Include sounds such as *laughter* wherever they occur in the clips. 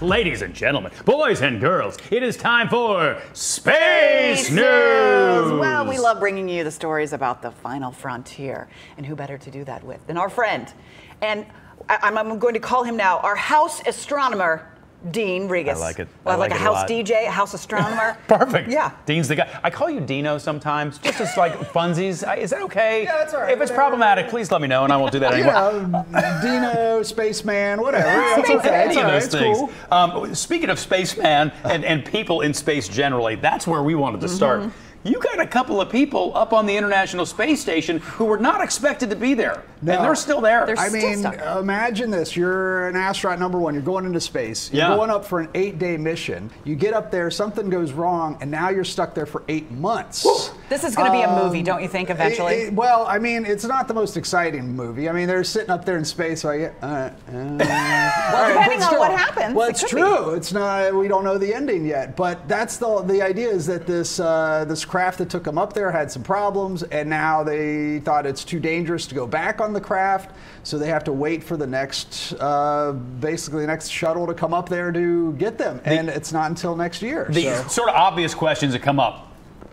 Ladies and gentlemen, boys and girls, it is time for Space News! Well, we love bringing you the stories about the final frontier. And who better to do that with than our friend? And I, I'm going to call him now our house astronomer, Dean Regas. I like it. Well, I like, like a it a house lot. DJ, a house astronomer. *laughs* Perfect. Yeah. Dean's the guy. I call you Dino sometimes, just as like *laughs* funsies. Is that okay? Yeah, that's all right. If it's Whatever. problematic, please let me know, and I won't do that *laughs* anymore. know, Dino, spaceman, whatever. That's okay. It's Any all of those It's things. cool. Um, speaking of spaceman and, and people in space generally, that's where we wanted to start. Mm-hmm. You got a couple of people up on the International Space Station who were not expected to be there, No. and they're still there. They're I still mean, stuck. imagine this. You're an astronaut number one. You're going into space. You're Yeah. going up for an eight day mission. You get up there, something goes wrong, and now you're stuck there for eight months. This is going to be a movie, Um, don't you think, eventually? it- it- well, I mean, it's not the most exciting movie. I mean, they're sitting up there in space. So I get, uh, uh, *laughs* well, depending on what happens, Well, it it's be. true. It's not. We don't know the ending yet. But that's the the idea is that this uh, this craft that took them up there had some problems, and now they thought it's too dangerous to go back on the craft, so they have to wait for the next, uh, basically the next shuttle to come up there to get them, and it's not until next year. the so. sort of obvious questions that come up.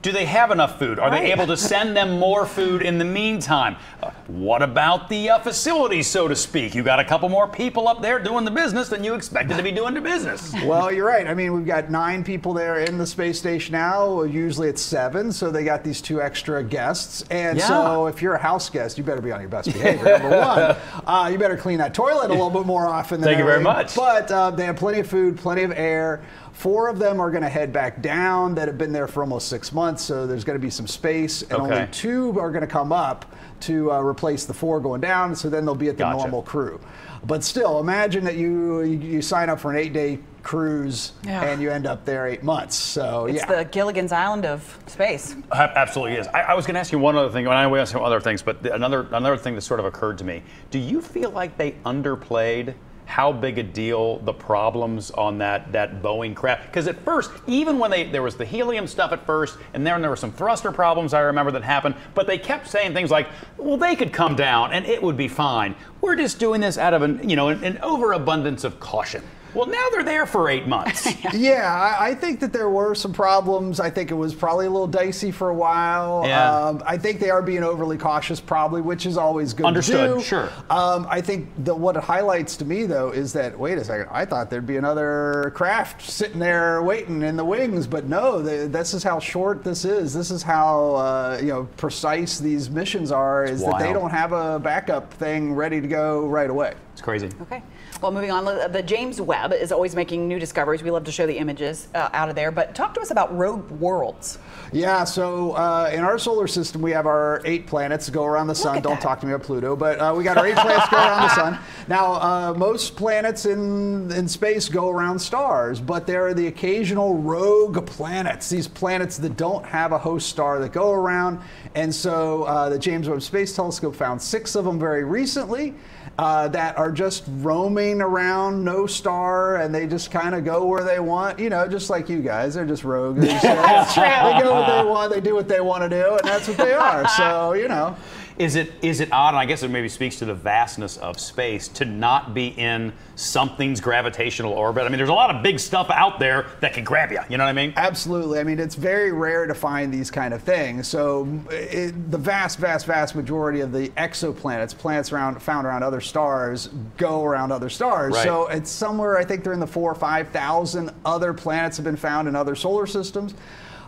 Do they have enough food? Are they able to *laughs* send them more food in the meantime? Uh, what about the uh, facilities, so to speak? You got a couple more people up there doing the business than you expected to be doing the business. *laughs* Well, you're right. I mean, we've got nine people there in the space station now. Usually it's seven, so they got these two extra guests. And so if you're a house guest, you better be on your best behavior. Number one, *laughs* uh, you better clean that toilet a little bit more often. Than Thank you very much. But uh, they have plenty of food, plenty of air. Four of them are going to head back down that have been there for almost six months, so there's going to be some space. And only two are going to come up to uh, replace the four going down, so then they'll be at the Gotcha. normal crew. But still, imagine that you you, you sign up for an eight day cruise Yeah. and you end up there eight months. So it's yeah. the Gilligan's Island of space. Absolutely is. I, I was going to ask you one other thing. and I know we have some other things, but the- another another thing that sort of occurred to me. Do you feel like they underplayed how big a deal the problems on that that Boeing craft? Because at first, even when they there was the helium stuff at first, and then there were some thruster problems I remember that happened, but they kept saying things like, "Well, they could come down and it would be fine. We're just doing this out of an you know an, an overabundance of caution." Well, now they're there for eight months. *laughs* Yeah, I, I think that there were some problems. I think it was probably a little dicey for a while. Yeah. Um, I think they are being overly cautious, probably, which is always good. Understood, To do. sure. Um, I think that what it highlights to me though is that wait a second, I thought there'd be another craft sitting there waiting in the wings, but no. They, this is how short this is. This is how uh, you know precise these missions are. Is that they don't have a backup thing ready to go right away. it's crazy. Okay. Well, moving on, the James Webb is always making new discoveries. We love to show the images uh, out of there. But talk to us about rogue worlds. Yeah, so uh, in our solar system, we have our eight planets go around the sun. Don't that. talk to me about Pluto, but uh, we got our eight planets go around the sun. *laughs* Now, uh, most planets in, in space go around stars, but there are the occasional rogue planets, these planets that don't have a host star that go around. And so uh, the James Webb Space Telescope found six of them very recently. Uh, that are just roaming around, no star, and they just kind of go where they want. You know, just like you guys, they're just rogues. *laughs* They, just, they go what they want, they do what they want to do, and that's what they are. So you know, Is it is it odd? And I guess it maybe speaks to the vastness of space to not be in something's gravitational orbit. I mean, there's a lot of big stuff out there that can grab you. You know what I mean? Absolutely. I mean, it's very rare to find these kind of things. So, it, the vast, vast, vast majority of the exoplanets, planets around, found around other stars, go around other stars. Right. So, it's somewhere. I think they're in the four or five thousand other planets have been found in other solar systems.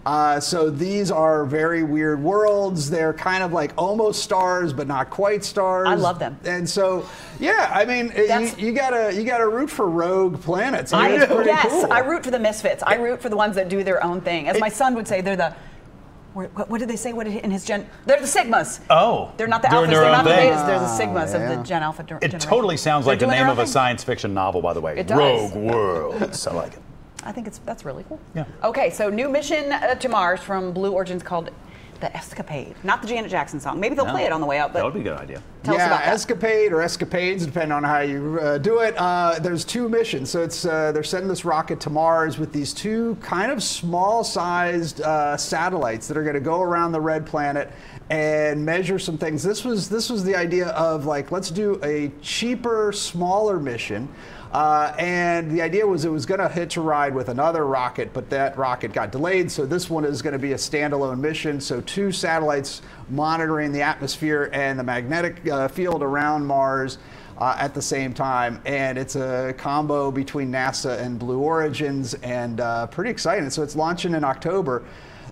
Uh, so these are very weird worlds. They're kind of like almost stars, but not quite stars. I love them. And so, yeah, I mean, you, you gotta you gotta root for rogue planets. I I, mean, pretty yes, cool. I root for the misfits. I root for the ones that do their own thing. As my son would say, they're the. What, what- what did they say? What did, in his gen? They're the sigmas. Oh, They're not the doing alphas. They're not the thing. betas. They're the sigmas yeah. of the Gen Alpha. ger- It generation. totally sounds like They're the name of own a science fiction novel, by the way. It does. Rogue Worlds. I like it. I think it's that's really cool. Yeah. Okay, so new mission uh, to Mars from Blue Origins called the Escapade. Not the Janet Jackson song. Maybe they'll No. play it on the way out. But That would be a good idea. Tell yeah, us about that. escapade or escapades, depending on how you uh, do it. Uh, there's two missions, so it's uh, they're sending this rocket to Mars with these two kind of small-sized uh, satellites that are going to go around the red planet and measure some things. This was this was the idea of like let's do a cheaper, smaller mission. Uh, and the idea was it was going to hitch a ride with another rocket, but that rocket got delayed. So this one is going to be a standalone mission. So two satellites monitoring the atmosphere and the magnetic uh, field around Mars. Uh, at the same time, and it's a combo between NASA and Blue Origins, and uh, pretty exciting. So it's launching in October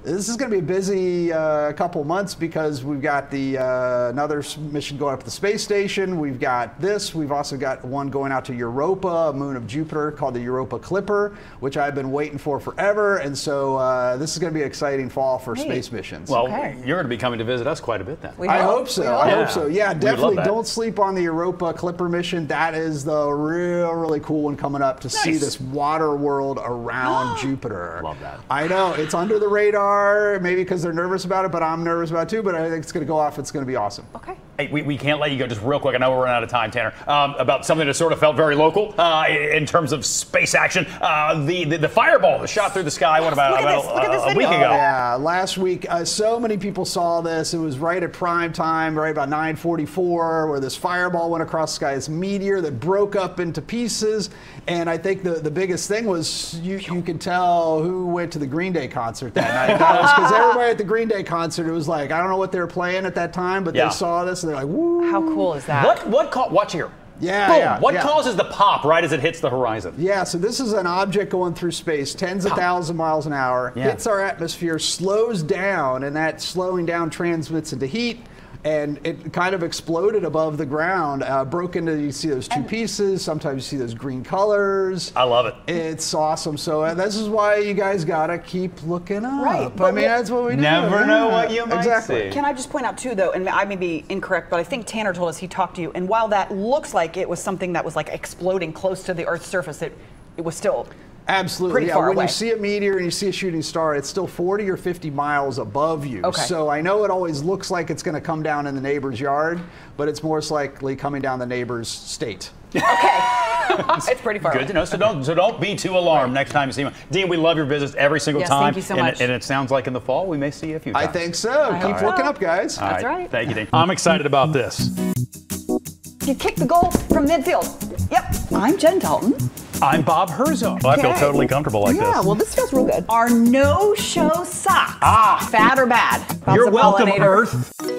this is going to be a busy uh, couple months because we've got the uh, another mission going up to the space station. We've got this. We've also got one going out to Europa, a moon of Jupiter called the Europa Clipper, which I've been waiting for forever. And so uh, this is going to be an exciting fall for space missions. Well, Okay. you're going to be coming to visit us quite a bit then. We I hope. hope so. I hope. hope so. Yeah, definitely. Don't sleep on the Europa Clipper mission. That is the real, really cool one coming up to see this water world around *gasps* Jupiter. Love that. I know it's under the radar, maybe because they're nervous about it, but I'm nervous about it too. But I think it's going to go off. It's going to be awesome. Okay. Hey, we, we can't let you go just real quick. I know we're running out of time, Tanner. Um, about something that sort of felt very local uh, in terms of space action. Uh, the, the the fireball that shot through the sky. What about, about this. Look a- a, week ago? Oh, yeah, last week, uh, so many people saw this. It was right at prime time, right about 9:44, where this fireball went across the sky. This meteor that broke up into pieces, and I think the, the biggest thing was you you could tell who went to the Green Day concert that night. Because everybody at the Green Day concert, it was like I don't know what they were playing at that time, but Yeah. they saw this and they're like, "Woo!" How cool is that? What what ca- watch here? Yeah, Boom. yeah, what yeah. causes the pop right as it hits the horizon? Yeah, so this is an object going through space, tens of thousands of miles an hour, Yeah. hits our atmosphere, slows down, and that slowing down transmits into heat. And it kind of exploded above the ground, uh, broke into, you see those two pieces. Sometimes you see those green colors. I love it. It's awesome. So uh, this is why you guys gotta keep looking up. Right, I mean, that's what we do. Never know yeah. what you might exactly. see. Can I just point out too, though, and I may be incorrect, but I think Tanner told us he talked to you, and while that looks like it was something that was like exploding close to the Earth's surface, it it was still Absolutely. Pretty yeah. far when away. you see a meteor and you see a shooting star, it's still 40 or 50 miles above you. Okay. So I know it always looks like it's going to come down in the neighbor's yard, but it's most likely coming down the neighbor's state. *laughs* okay. *laughs* it's pretty far. Good away. to know. So don't so don't be too alarmed next time you see him. Dean, we love your visits every single Yes, time. thank you so and, much. and it sounds like in the fall we may see you a few I think so. Keep hope so. looking up, guys. All That's right. Thank you, Dean. I'm excited about this. You kicked the goal from midfield. Yep. I'm Jen Dalton. I'm Bob Herzog. I feel totally comfortable like yeah, this. Yeah, well, this feels real good. Our no-show socks. Ah. Fat or bad? Bob's You're a welcome, pollinator. Earth.